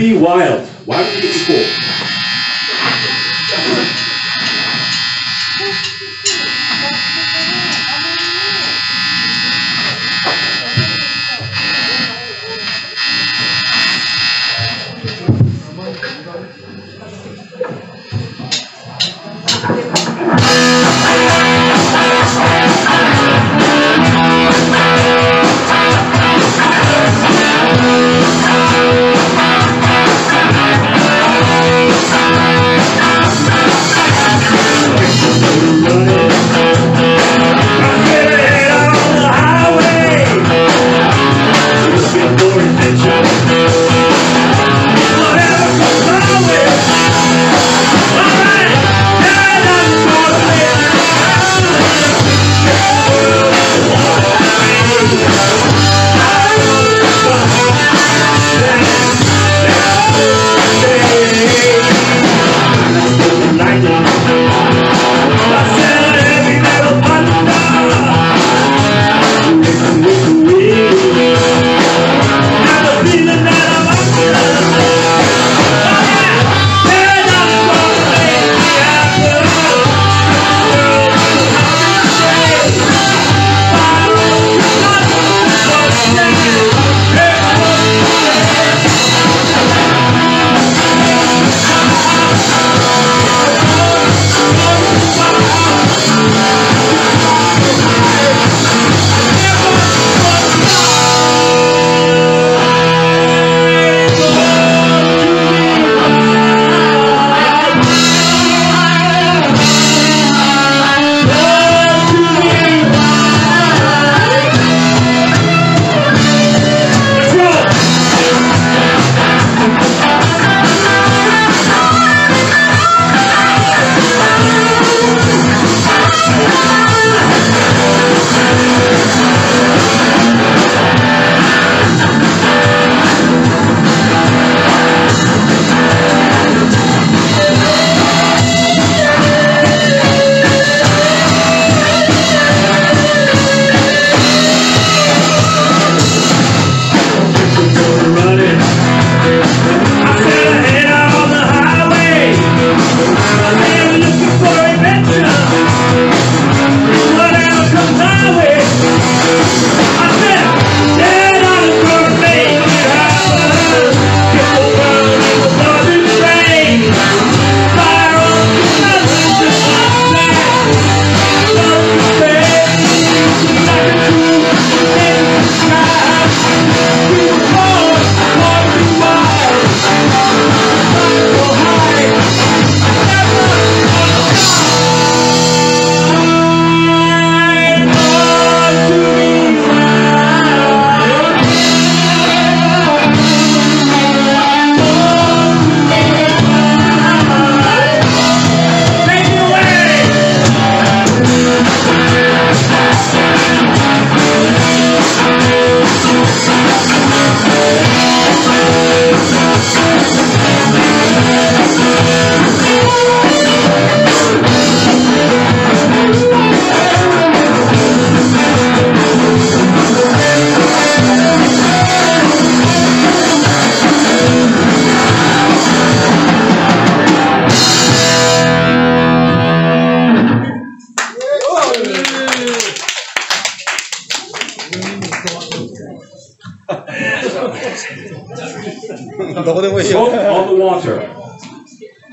be wild. Why would you be cool?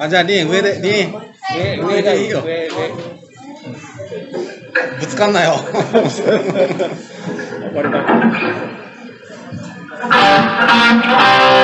あ、じゃあ、リン、上で、リン、上、上がいいよ。上上、上。ぶつかんなよ。これか。Here's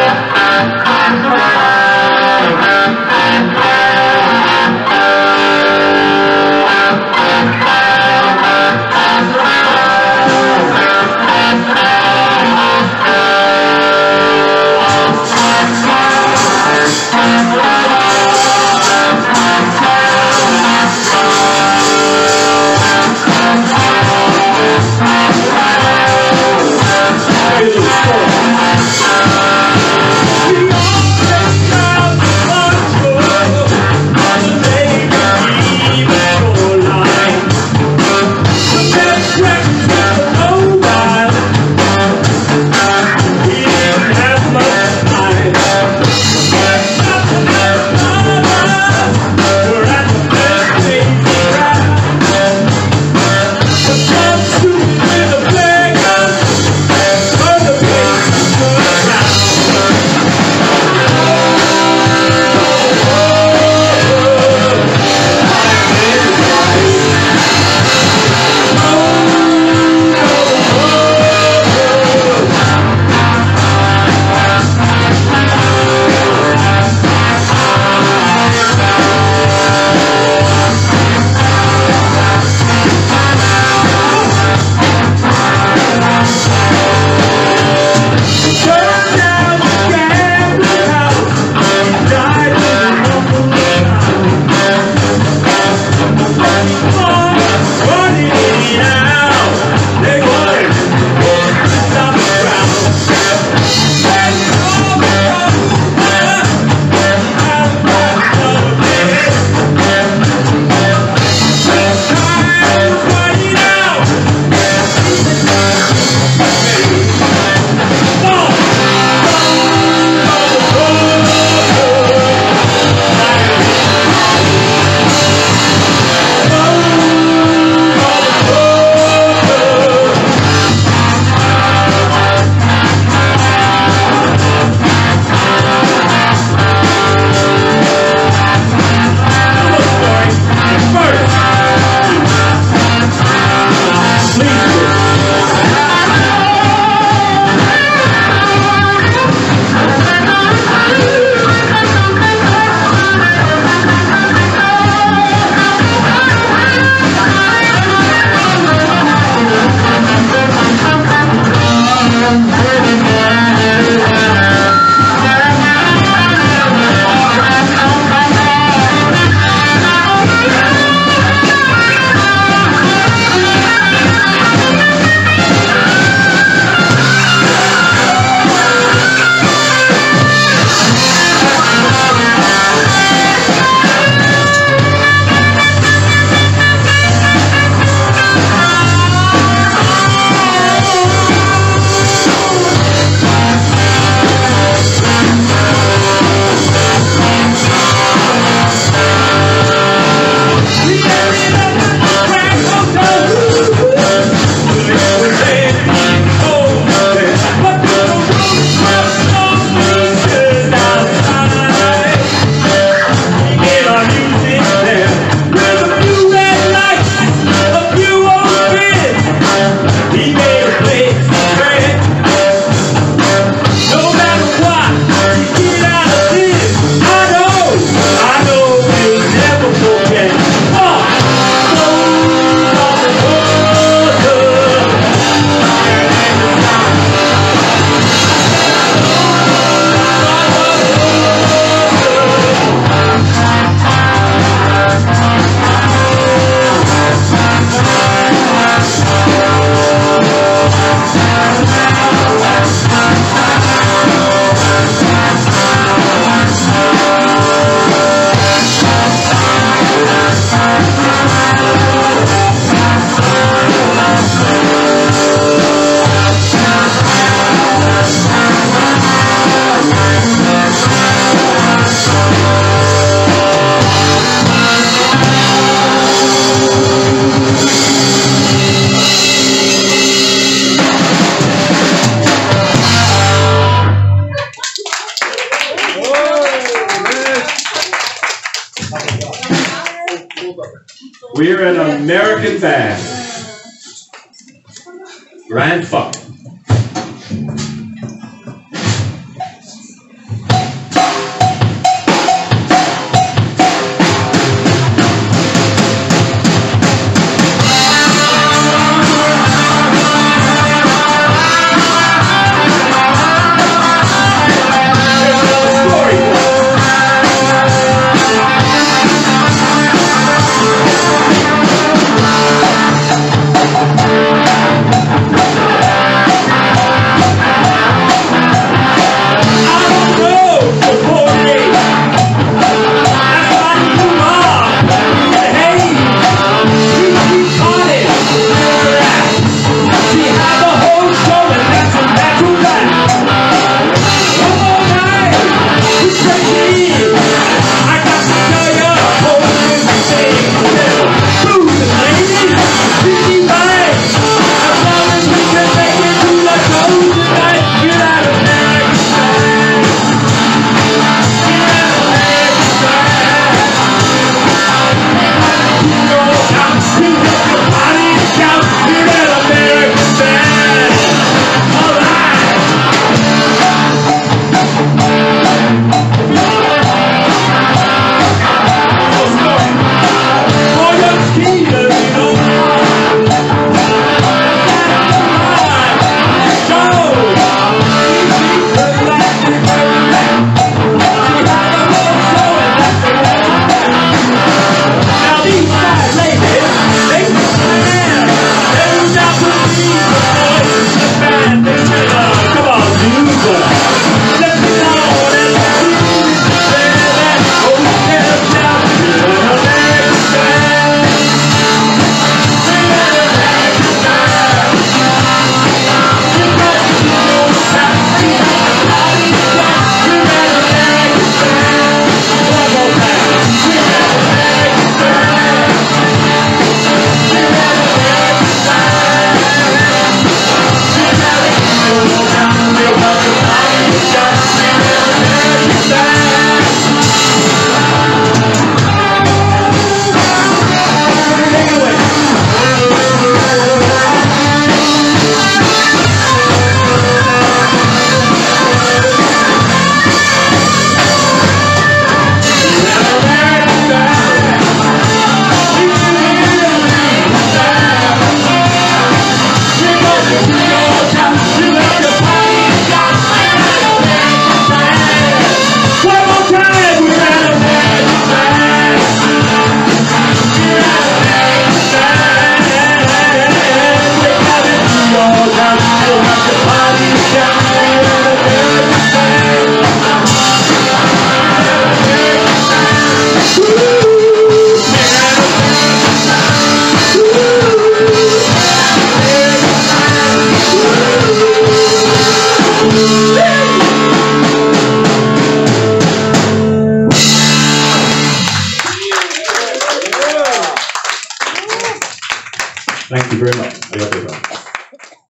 Grandfather.